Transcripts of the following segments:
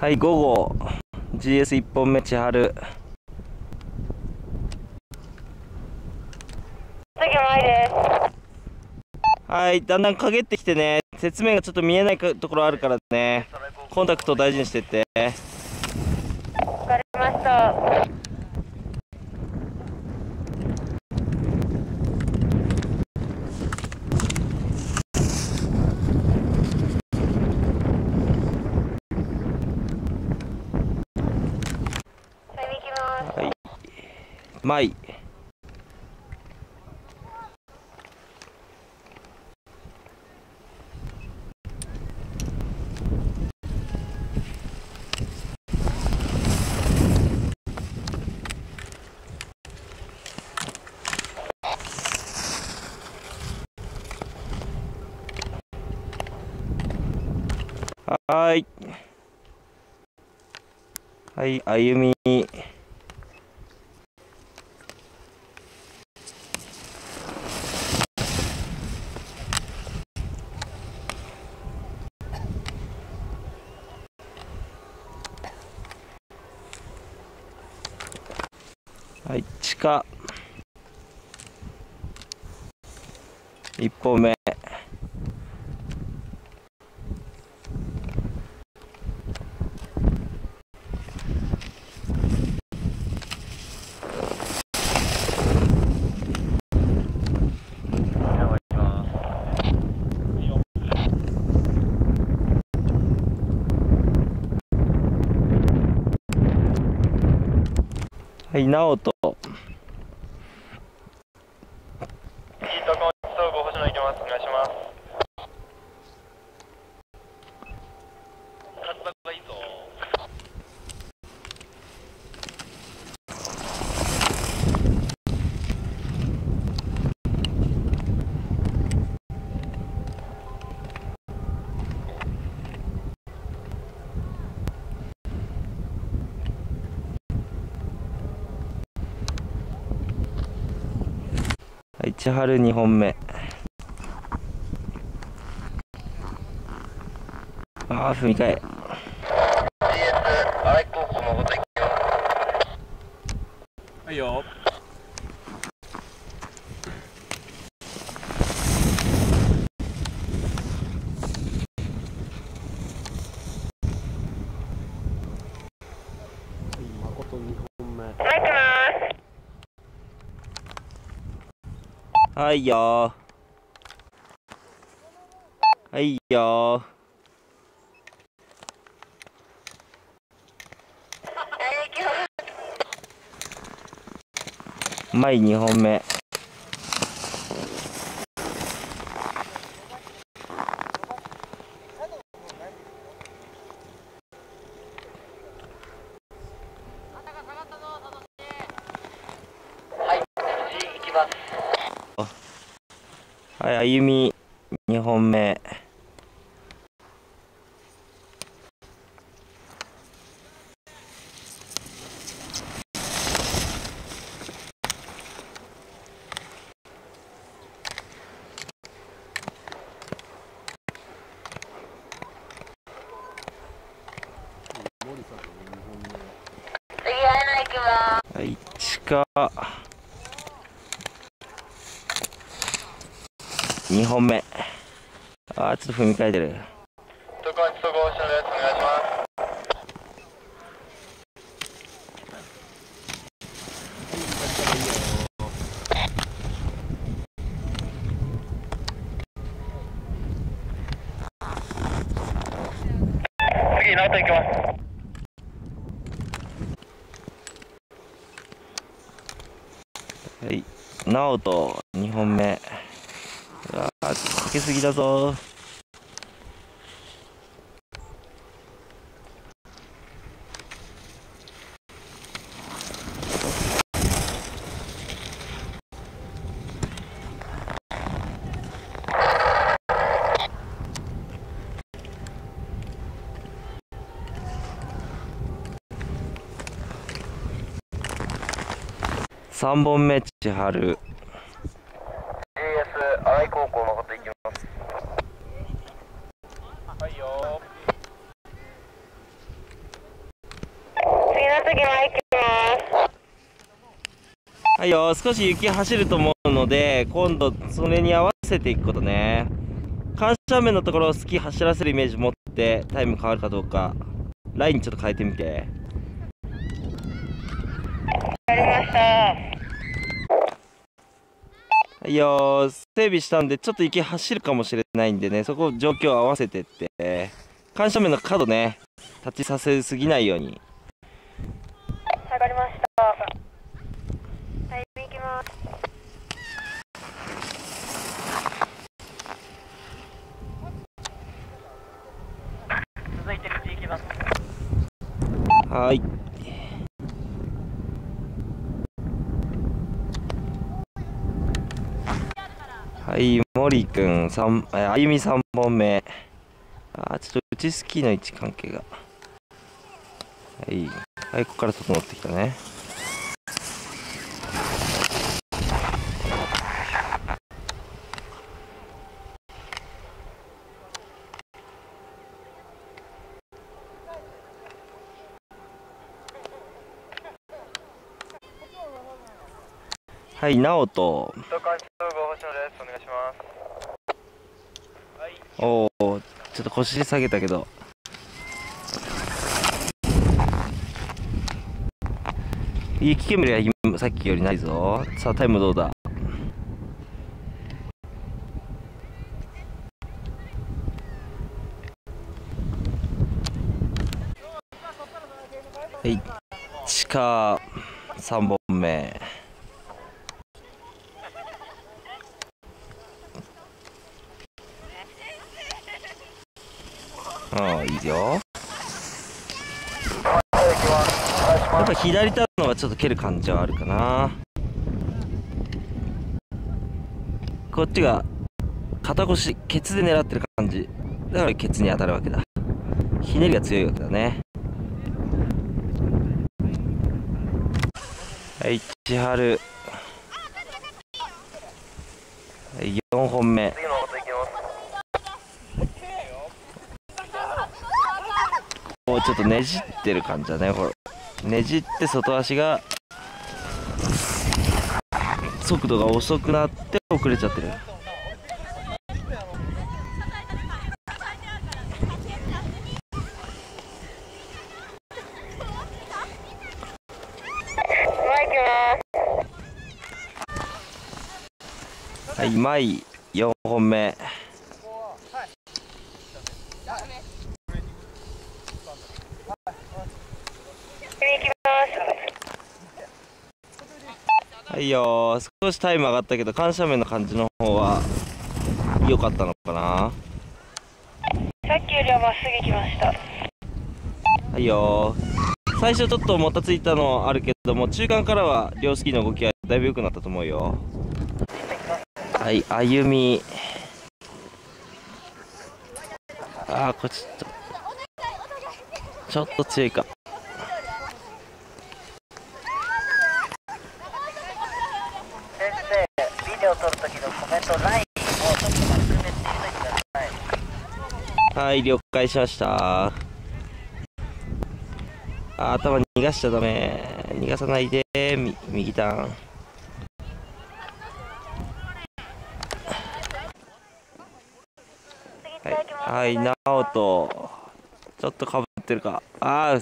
はい午後。GS1 本目千春。はいだんだん陰ってきてね。説明がちょっと見えないかところあるからね。コンタクト大事にしてって。わかりました買いに行きますはいマイはい。はい歩み。か。1本目。はい、なおとこ総合星野行きます。お願いします。勝ったがいいぞ。はい、千春二本目。ああ、踏み替え。GS 荒井高校のこと行きます。はいよ誠2本目はい行きますはいよー。はい歩み2本目はい、近っ。二本目。ああちょっと踏み替えてる。す。はい、ナオト2本目。けすぎだぞー。三本目千春校のこと行きます。はいよ次前行きます。はいよ少し雪走ると思うので今度それに合わせていくことね。緩斜面のところをスキー走らせるイメージ持ってタイム変わるかどうか。ラインちょっと変えてみて。わかりました。はいよ整備したんでちょっと雪走るかもしれないんでねそこ状況を合わせてって。緩斜面の角ねタッチさせすぎないようにわかりました。はい、行きます。はいはい森くんあゆみ3本目。あちょっと内スキーの位置関係が。はい。はいここから整ってきたね。はい直人。東海総合星野です。お願いします。おおちょっと腰下げたけど。雪煙はさっきよりないぞ。さあタイムどうだ？はい。地下3本目。ああいいよ。やっぱ左手のがちょっと蹴る感じはあるかな。こっちが肩腰ケツで狙ってる感じ。だからケツに当たるわけだ。ひねりが強いわけだね。はい千春。はい4本目次の音いきます。こうちょっとねじってる感じだね。これ。ねじって外足が速度が遅くなって遅れちゃってる。前行きます。はい前4本目次行きます。はいよ少しタイム上がったけど緩斜面の感じの方は良かったのかな。さっきよりはまっすぐ行きました。はいよ最初ちょっともたついたのあるけども中間からは両スキーの動きはだいぶ良くなったと思うよ。はい歩み。ああこっちちょっと強いかビデオ撮るときのコメント、ラインをちょっとまとめていてください。はい了解しました。あー頭逃がしちゃダメ。逃がさないでみ右ターン。はい、はい、直人。ちょっとかぶってるか。ああ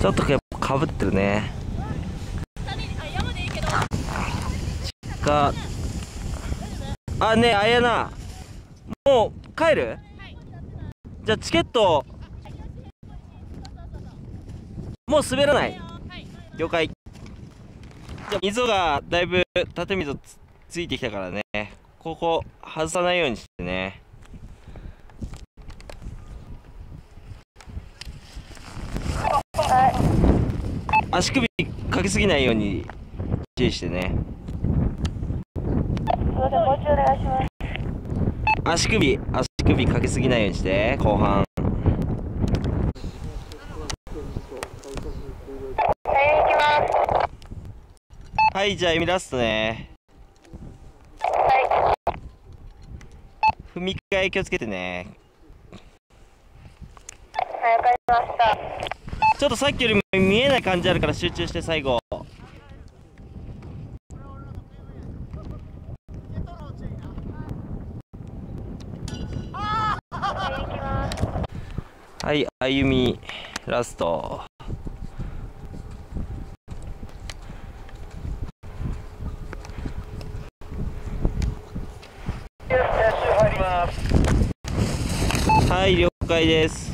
ちょっとやっぱかぶってるね。かあねえあやなもう帰る？じゃあチケット。もう滑らない？了解。じゃ溝がだいぶ縦溝つついてきたからね。ここ外さないようにしてね。足首かけすぎないように注意してね。足首足首かけすぎないようにして後半。はいじゃあ読み出すとね。はい踏み替え気をつけてね。はいわかりましたちょっとさっきよりも見えない感じあるから集中して最後。はい歩みラスト。はい了解です。